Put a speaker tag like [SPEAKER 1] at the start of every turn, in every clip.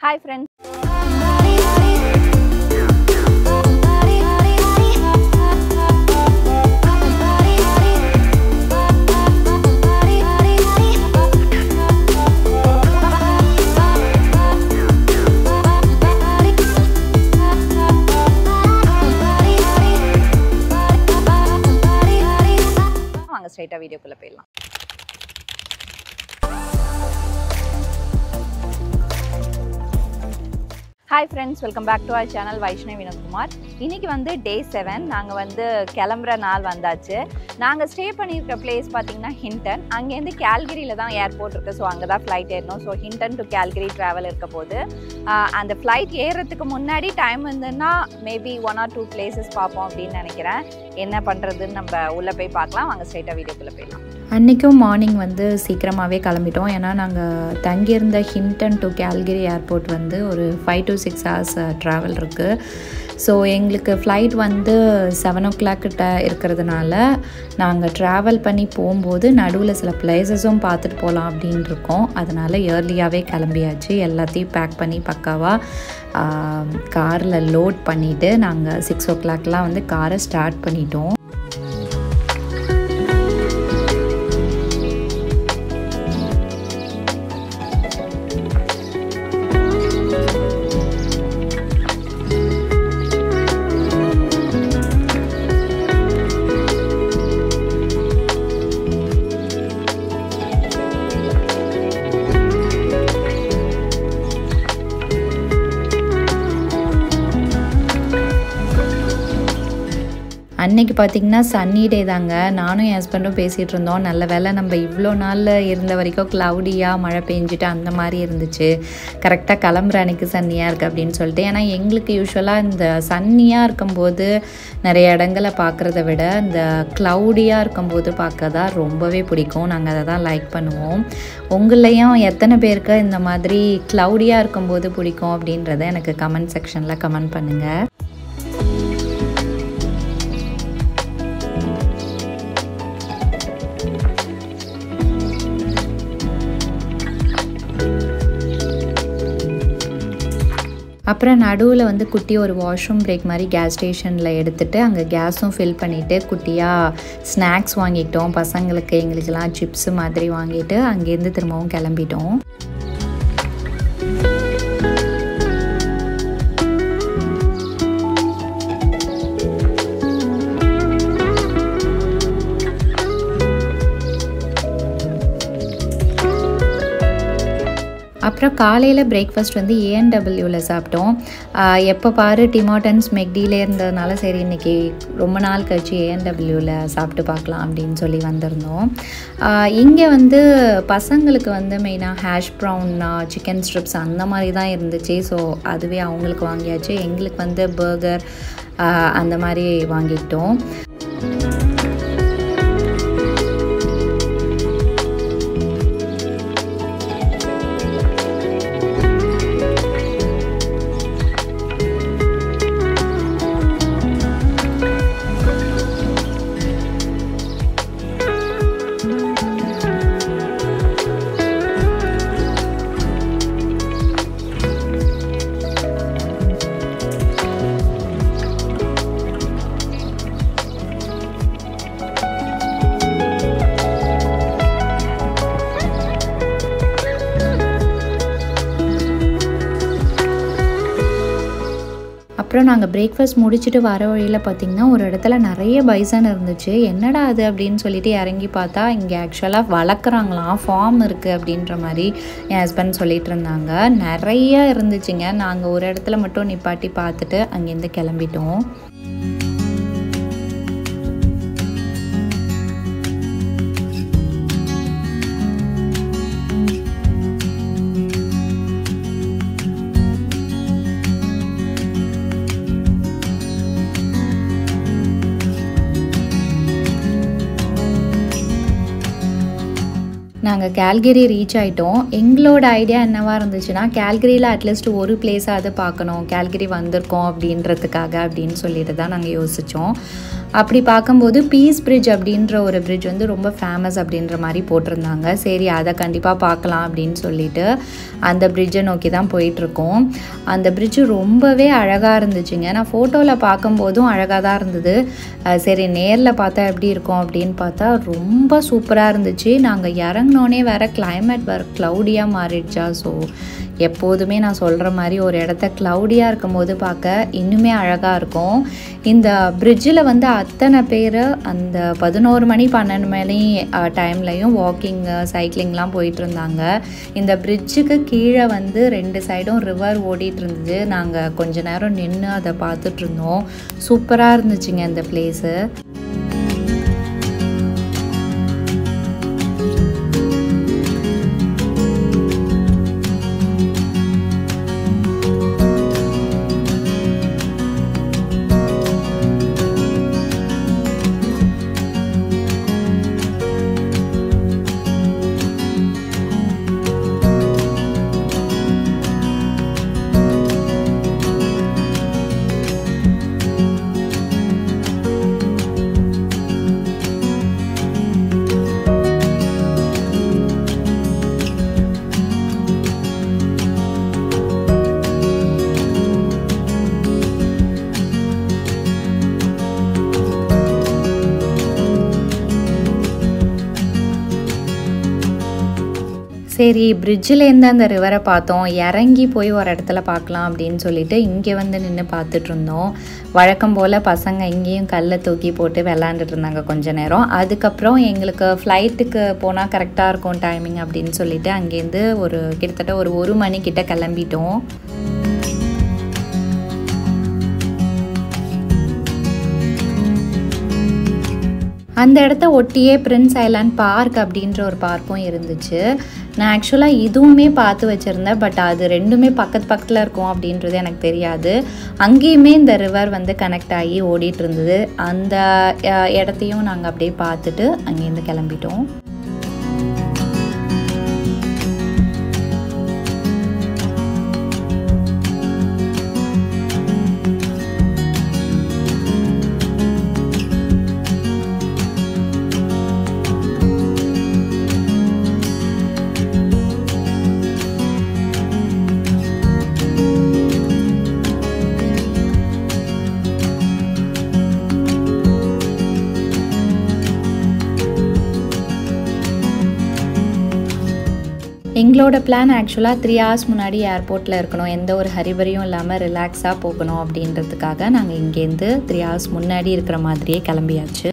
[SPEAKER 1] Hi friends ஸ்ட்ரைட்டாக வீடியோக்குள்ளே போயிடலாம். Hi friends welcome back to our channel Vaishnavi Vinodkumar இன்னைக்கு வந்து டே செவன் நாங்கள் வந்து கிளம்புற நாள் வந்தாச்சு. நாங்கள் ஸ்டே பண்ணியிருக்க பிளேஸ் பார்த்தீங்கன்னா ஹிண்டன் அங்கேருந்து கேல்கிரியில் தான் ஏர்போர்ட் இருக்குது ஸோ அங்கே தான் ஃப்ளைட் ஏறணும். So Hinton to Calgary travel இருக்க போது அந்த ஃப்ளைட் ஏறுறதுக்கு முன்னாடி டைம் இருந்ததுன்னா maybe one or two places பார்ப்போம் அப்படின்னு நினைக்கிறேன். என்ன பண்ணுறதுன்னு நம்ம உள்ளே போய் பார்க்கலாம். வாங்க ஸ்ட்ரைட்டாக வீடியோக்குள்ளே போயிடலாம்.
[SPEAKER 2] அன்றைக்கும் மார்னிங் வந்து சீக்கிரமாகவே கிளம்பிட்டோம். ஏன்னா நாங்கள் தங்கியிருந்த ஹிண்டன் டு கேல்கிரி ஏர்போர்ட் வந்து ஒரு five to six hours travel இருக்குது ஸோ எங்களுக்கு ஃப்ளைட் வந்து செவன் ஓ கிட்ட இருக்கிறதுனால நாங்கள் ட்ராவல் பண்ணி போகும்போது நடுவில் சில பிளேசஸும் பார்த்துட்டு போகலாம் அப்படின்னு இருக்கோம். அதனால் ஏர்லியாகவே கிளம்பியாச்சு. எல்லாத்தையும் பேக் பண்ணி பக்காவாக காரில் uh, லோட் பண்ணிவிட்டு நாங்கள் சிக்ஸ் ஓ கிளாக்லாம் வந்து காரை ஸ்டார்ட் பண்ணிட்டோம். அன்னைக்கு பார்த்திங்கன்னா சன்னி டே தாங்க. நானும் என் ஹஸ்பண்டும் பேசிகிட்டு இருந்தோம். நல்ல வேளை நம்ம இவ்வளோ நாளில் இருந்த வரைக்கும் க்ளவுடியாக மழை பெஞ்சிட்டு அந்த மாதிரி இருந்துச்சு. கரெக்டாக கிளம்புற அன்னைக்கு சன்னியாக இருக்குது அப்படின்னு சொல்லிட்டு. ஏன்னா எங்களுக்கு யூஸ்வலாக இந்த சன்னியாக இருக்கும்போது நிறைய இடங்களை பார்க்குறத விட இந்த க்ளவுடியாக இருக்கும்போது பார்க்க தான் ரொம்பவே பிடிக்கும். நாங்கள் அதை தான் லைக் பண்ணுவோம். உங்களையும் எத்தனை பேருக்கு இந்த மாதிரி க்ளவுடியாக இருக்கும்போது பிடிக்கும் அப்படின்றத எனக்கு கமெண்ட் செக்ஷனில் கமெண்ட் பண்ணுங்கள் அப்புறம் நடுவில் வந்து குட்டி ஒரு வாஷ்ரூம் பிரேக் மாதிரி கேஸ் ஸ்டேஷனில் எடுத்துகிட்டு அங்கே கேஸும் ஃபில் பண்ணிவிட்டு குட்டியாக ஸ்நாக்ஸ் வாங்கிட்டோம். பசங்களுக்கு எங்களுக்கெல்லாம் சிப்ஸு மாதிரி வாங்கிட்டு அங்கேருந்து திரும்பவும் கிளம்பிட்டோம். அப்புறம் காலையில் பிரேக்ஃபாஸ்ட் வந்து ஏஎன்டபிள்யூவில் சாப்பிட்டோம். எப்போ பாரு டிமாட்டன்ஸ் மெக்டிலே இருந்ததுனால சரி இன்றைக்கி ரொம்ப நாள் கழிச்சு ஏஎன்டபிள்யூவில் சாப்பிட்டு பார்க்கலாம் அப்படின்னு சொல்லி வந்திருந்தோம். இங்கே வந்து பசங்களுக்கு வந்து மெயினாக ஹேஷ் ப்ரௌன் சிக்கன் ஸ்ட்ரிப்ஸ் அந்த மாதிரி தான் இருந்துச்சு. ஸோ அதுவே அவங்களுக்கு வாங்கியாச்சு. எங்களுக்கு வந்து பர்கர் அந்த மாதிரி வாங்கிக்கிட்டோம். அப்புறம் நாங்கள் பிரேக்ஃபாஸ்ட் முடிச்சுட்டு வர வழியில் பார்த்திங்கன்னா ஒரு இடத்துல நிறைய பைசன் இருந்துச்சு. என்னடா அது அப்படின்னு சொல்லிட்டு இறங்கி பார்த்தா இங்கே ஆக்சுவலாக வளர்க்குறாங்களாம் ஃபார்ம் இருக்குது அப்படின்ற மாதிரி என் ஹஸ்பண்ட் சொல்லிட்டு இருந்தாங்க. நிறைய இருந்துச்சுங்க. நாங்கள் ஒரு இடத்துல மட்டும் நிப்பாட்டி பார்த்துட்டு அங்கேருந்து கிளம்பிட்டோம். நாங்கள் கேல்கரி ரீச் ஆகிட்டோம் எங்களோட ஐடியா என்னவா இருந்துச்சுன்னா கேல்கரியில் அட்லீஸ்ட் ஒரு பிளேஸாவது பார்க்கணும். கேல்கரி வந்திருக்கோம் அப்படின்றதுக்காக அப்படின்னு சொல்லிட்டு தான் நாங்கள் யோசித்தோம் அப்படி பார்க்கும்போது பீஸ் பிரிட்ஜ் அப்படின்ற ஒரு பிரிட்ஜ் வந்து ரொம்ப ஃபேமஸ் அப்படின்ற மாதிரி போட்டிருந்தாங்க. சரி அதை கண்டிப்பாக பார்க்கலாம் அப்படின்னு சொல்லிட்டு அந்த பிரிட்ஜை நோக்கி தான் போயிட்டுருக்கோம். அந்த பிரிட்ஜு ரொம்பவே அழகாக இருந்துச்சுங்க. நான் ஃபோட்டோவில் பார்க்கும்போதும் அழகாக தான் இருந்தது. சரி நேரில் பார்த்தா எப்படி இருக்கும் அப்படின்னு பார்த்தா ரொம்ப சூப்பராக இருந்துச்சு. நாங்கள் இறங்கினோன்னே வேறு கிளைமேட் வேறு க்ளவுடியாக மாறிடுச்சா ஸோ எப்போதுமே நான் சொல்கிற மாதிரி ஒரு இடத்த க்ளவுடியாக இருக்கும் போது பார்க்க இன்னுமே அழகாக இருக்கும். இந்த பிரிட்ஜில் வந்து அத்தனை பேர் அந்த பதினோரு மணி பன்னெண்டு மணி டைம்லையும் வாக்கிங்கு சைக்கிளிங்லாம் போயிட்டு இருந்தாங்க இந்த பிரிட்ஜுக்கு கீழே வந்து ரெண்டு சைடும் ரிவர் ஓடிட்டு இருந்தது நாங்கள் கொஞ்ச நேரம் நின்று அதை பார்த்துட்ருந்தோம் சூப்பராக இருந்துச்சுங்க இந்த பிளேஸு சரி பிரிட்ஜிலேருந்து அந்த ரிவரை பார்த்தோம். இறங்கி போய் ஒரு இடத்துல பார்க்கலாம் அப்படின்னு சொல்லிட்டு இங்கே வந்து நின்று பார்த்துட்டு இருந்தோம் வழக்கம் போல் பசங்க இங்கேயும் கல்லை தூக்கி போட்டு விளாண்டுட்டு இருந்தாங்க கொஞ்ச நேரம். அதுக்கப்புறம் எங்களுக்கு ஃப்ளைட்டுக்கு போனால் கரெக்டாக இருக்கும் டைமிங் அப்படின்னு சொல்லிட்டு அங்கேருந்து ஒரு கிட்டத்தட்ட ஒரு ஒரு மணிக்கிட்ட கிளம்பிட்டோம். அந்த இடத்த ஒட்டியே பிரின்ஸ் ஐலாண்ட் பார்க் அப்படின்ற ஒரு பார்க்கும் இருந்துச்சு. நான் ஆக்சுவலாக இதுவுமே பார்த்து வச்சுருந்தேன் பட் அது ரெண்டுமே பக்கத்து பக்கத்தில் இருக்கும் அப்படின்றது எனக்கு தெரியாது. அங்கேயுமே இந்த ரிவர் வந்து கனெக்ட் ஆகி ஓடிட்டு இருந்தது. அந்த இடத்தையும் நாங்கள் அப்படியே பார்த்துட்டு அங்கேருந்து கிளம்பிட்டோம். எங்களோட பிளான் ஆக்சுவலாக த்ரீ ஹவர்ஸ் முன்னாடி ஏர்போர்ட்டில் இருக்கணும். எந்த ஒரு ஹரிபரியும் இல்லாமல் ரிலாக்ஸாக போகணும் அப்படின்றதுக்காக நாங்கள் இங்கேருந்து த்ரீ ஹவர்ஸ் முன்னாடி இருக்கிற மாதிரியே கிளம்பியாச்சு.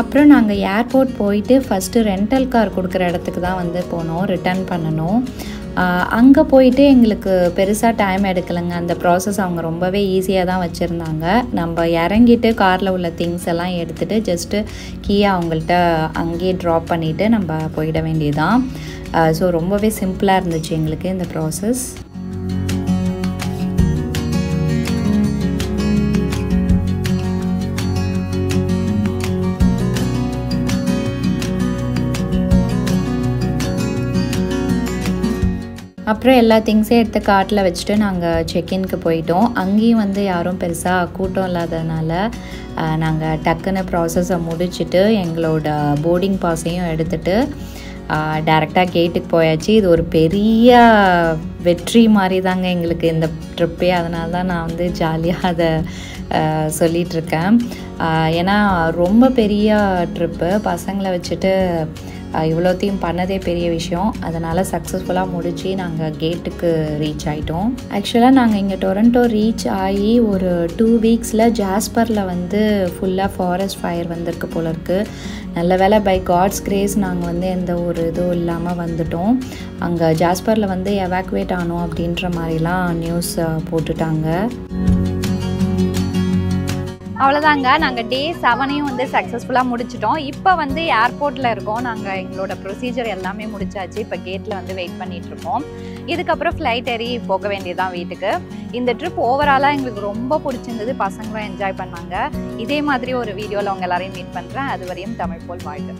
[SPEAKER 2] அப்புறம் நாங்கள் ஏர்போர்ட் போயிட்டு ஃபஸ்ட்டு ரெண்டல் கார் கொடுக்குற இடத்துக்கு தான் வந்து போனோம் ரிட்டர்ன் பண்ணணும். அங்கே போயிட்டு எங்களுக்கு பெருசாக டைம் எடுக்கலைங்க. அந்த ப்ராசஸ் அவங்க ரொம்பவே ஈஸியாக தான் வச்சுருந்தாங்க. நம்ம இறங்கிட்டு காரில் உள்ள திங்ஸ் எல்லாம் எடுத்துகிட்டு ஜஸ்ட்டு கீயை அவங்கள்ட்ட அங்கேயே ட்ராப் பண்ணிவிட்டு நம்ம போயிட வேண்டியதுதான். ஸோ ரொம்பவே சிம்பிளாக இருந்துச்சு எங்களுக்கு இந்த ப்ராசஸ் அப்புறம் எல்லா திங்ஸையும் எடுத்து காட்டில் வச்சுட்டு நாங்கள் செக்இன்க்கு போயிட்டோம். அங்கேயும் வந்து யாரும் பெருசாக கூட்டம் இல்லாததுனால நாங்கள் டக்குன்னு ப்ராசஸை முடிச்சுட்டு எங்களோட போர்டிங் பாஸையும் எடுத்துகிட்டு டேரெக்டாக கேட்டுக்கு போயாச்சு. இது ஒரு பெரிய வெற்றி மாதிரி தாங்க எங்களுக்கு இந்த ட்ரிப்பே அதனால தான் நான் வந்து ஜாலியாக அதை சொல்லிகிட்ருக்கேன் ஏன்னா ரொம்ப பெரிய ட்ரிப்பு பசங்களை வச்சுட்டு இவ்வளோத்தையும் பண்ணதே பெரிய விஷயம். அதனால் சக்ஸஸ்ஃபுல்லாக முடித்து நாங்கள் கேட்டுக்கு ரீச் ஆகிட்டோம் ஆக்சுவலாக நாங்கள் இங்கே டொரண்டோ ரீச் ஆகி ஒரு டூ வீக்ஸில் ஜாஸ்பரில் வந்து ஃபுல்லாக ஃபாரஸ்ட் ஃபயர் வந்திருக்கு போல இருக்குது நல்ல வேலை பை காட்ஸ் கிரேஸ் நாங்கள் வந்து எந்த ஒரு இதுவும் இல்லாமல் வந்துட்டோம். அங்கே ஜாஸ்பரில் வந்து எவாக்குவேட் ஆனோம் அப்படின்ற மாதிரிலாம் நியூஸ் போட்டுட்டாங்க.
[SPEAKER 1] அவ்வளோதாங்க நாங்கள் டே செவனையும் வந்து சக்ஸஸ்ஃபுல்லாக முடிச்சிட்டோம். இப்போ வந்து ஏர்போர்ட்டில் இருக்கோம். நாங்கள் எங்களோட ப்ரொசீஜர் எல்லாமே முடிச்சாச்சு. இப்போ கேட்டில் வந்து வெயிட் பண்ணிகிட்ருக்கோம் இதுக்கப்புறம் ஃப்ளைட் ஏறி போக வேண்டியதுதான் வீட்டுக்கு. இந்த ட்ரிப் ஓவராலாக எங்களுக்கு ரொம்ப பிடிச்சிருந்தது. பசங்களும் என்ஜாய் பண்ணாங்க. இதே மாதிரி ஒரு வீடியோவில் அவங்க எல்லாரையும் மீட் பண்ணுறேன் அது வரையும் தமிழ் போல் வாழ்க்கை